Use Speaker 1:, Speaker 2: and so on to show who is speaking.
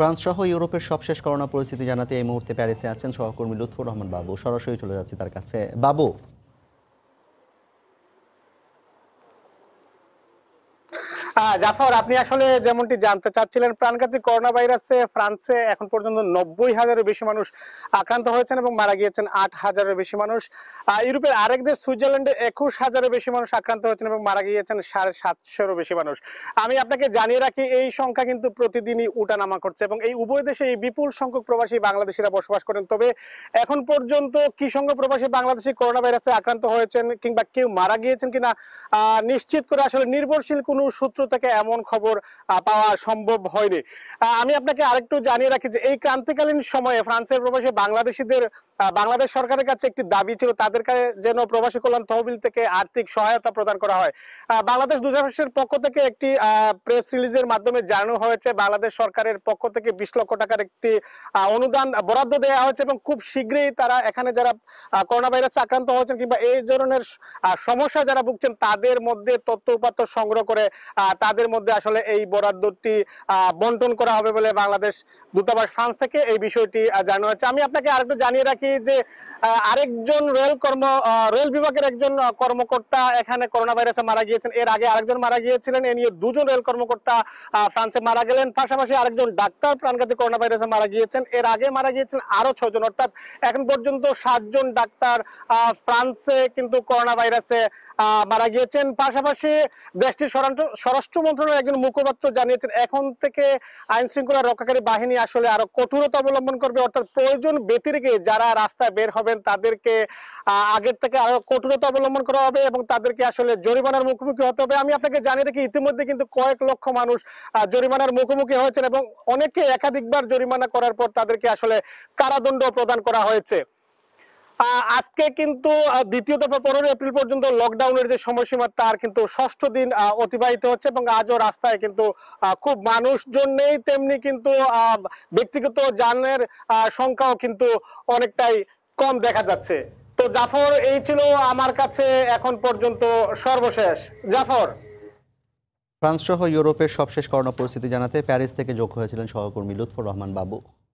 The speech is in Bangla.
Speaker 1: ফ্রান্স সহ ইউরোপের সবশেষ করোনা পরিস্থিতি জানাতে এই মুহূর্তে প্যারিসে আছেন সহকর্মী লুৎফুর রহমান বাবু। সরাসরি চলে যাচ্ছি তার কাছে। বাবু
Speaker 2: জাফর, আপনি আসলে যেমনটি জানতে চাচ্ছিলেন, প্রাণঘাতী করোনা ভাইরাসে ফ্রান্সে এখন পর্যন্ত নব্বই হাজারের বেশি মানুষ আক্রান্ত হয়েছেন এবং মারা গিয়েছেন আট হাজারের বেশি মানুষ। ইউরোপের আরেক দেশ, সুইজারল্যান্ডে একুশ হাজারের বেশি মানুষ আক্রান্ত হয়েছেন এবং মারা গিয়েছেন সাড়ে সাতশোরও বেশি মানুষ। আমি আপনাকে জানিয়ে রাখি, এই সংখ্যা কিন্তু প্রতিদিনই উঠানামা করছে এবং এই উভয় দেশে এই বিপুল সংখ্যক প্রবাসী বাংলাদেশিরা বসবাস করেন। তবে এখন পর্যন্ত কি সংখ্যক প্রবাসী বাংলাদেশি করোনা ভাইরাসে আক্রান্ত হয়েছেন কিংবা কেউ মারা গিয়েছেন কিনা নিশ্চিত করে আসলে নির্ভরশীল কোনো সূত্র থেকে এমন খবর পাওয়া সম্ভব হয়নি। আমি আপনাকে আরেকটু জানিয়ে রাখি যে এই ক্রান্তিকালীন সময়ে ফ্রান্সের প্রবাসী বাংলাদেশিদের বাংলাদেশ সরকারের কাছে একটি দাবি ছিল, তাদের যেন প্রবাসী কল্যাণ তহবিল থেকে আর্থিক সহায়তা প্রদান করা হয়। বাংলাদেশ দূতাবাসের পক্ষ থেকে একটি প্রেস রিলিজের মাধ্যমে জানানো হয়েছে, বাংলাদেশ সরকারের পক্ষ থেকে বিশ লক্ষ টাকার একটি অনুদান বরাদ্দ দেওয়া হয়েছে এবং খুব শীঘ্রই তারা এখানে যারা করোনা ভাইরাসে আক্রান্ত হয়েছেন কিংবা এই ধরনের সমস্যা যারা ভুগছেন, তাদের মধ্যে তথ্য উপাত্ত সংগ্রহ করে তাদের মধ্যে আসলে এই বরাদ্দটি বন্টন করা হবে বলে বাংলাদেশ দূতাবাস ফ্রান্স থেকে এই বিষয়টি জানানো হয়েছে। আমি আপনাকে আরেকটু জানিয়ে রাখি যে আরেকজন রেল কর্ম রেল বিভাগের একজন কর্মকর্তা এখানে করোনা ভাইরাসে মারা গিয়েছেন। এর আগে আরেকজন মারা গিয়েছিলেন, এ নিয়ে দুজন রেল কর্মকর্তা ফ্রান্সে মারা গেলেন। পাশাপাশি আরেকজন ডাক্তার প্রাণঘাতী করোনা ভাইরাসে মারা গিয়েছেন। এর আগে মারা গিয়েছেন আরও ছজন অর্থাৎ এখন পর্যন্ত সাতজন ডাক্তার ফ্রান্সে কিন্তু করোনা ভাইরাসে মারা গিয়েছেন। পাশাপাশি দেশটির স্বরাষ্ট্র- স্বরাষ্ট্র মন্ত্রণালয়ের একজন মুখপাত্র জানিয়েছেন, এখন থেকে আইন শৃঙ্খলা রক্ষাকারী বাহিনী আসলে আরও কঠোরতা অবলম্বন করবে, অর্থাৎ প্রয়োজন ব্যতিরেকে যারা রাস্তায় বের হবেন তাদেরকে আগের থেকে আরও কঠোরতা অবলম্বন করা হবে এবং তাদেরকে আসলে জরিমানার মুখোমুখি হতে হবে। আমি আপনাকে জানিয়ে রাখি, ইতিমধ্যে কিন্তু কয়েক লক্ষ মানুষ জরিমানার মুখোমুখি হয়েছেন এবং অনেকে একাধিকবার জরিমানা করার পর তাদেরকে আসলে কারাদণ্ড প্রদান করা হয়েছে। আজকে কিন্তু দ্বিতীয় দফা পনেরোই এপ্রিল পর্যন্ত লকডাউনের যে সময়সীমা তার কিন্তু ষষ্ঠ দিন অতিবাহিত হচ্ছে এবং আজও রাস্তায় কিন্তু খুব মানুষজন নেই, তেমনি কিন্তু ব্যক্তিগত যানের সংখ্যাও কিন্তু অনেকটাই কম দেখা যাচ্ছে। তো জাফর, এই ছিল আমার কাছে এখন পর্যন্ত সর্বশেষ। জাফর।
Speaker 1: ফ্রান্স সহ ইউরোপের সবশেষ করোনা পরিস্থিতি জানাতে প্যারিস থেকে যোগ হয়েছিলেন সহকর্মী লুৎফুর রহমান বাবু।